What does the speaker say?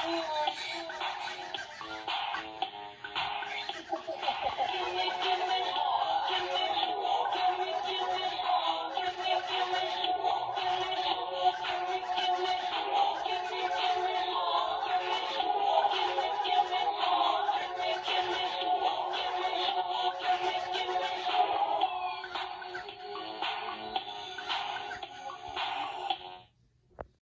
Ha ha ha ha!